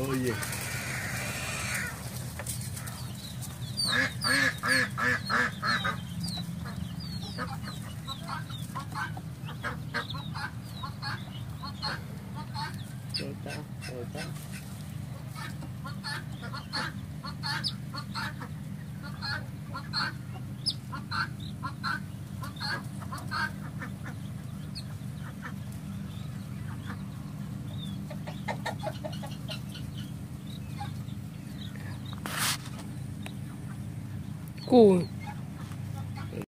Oye. Rồi ta, rồi ta. 滚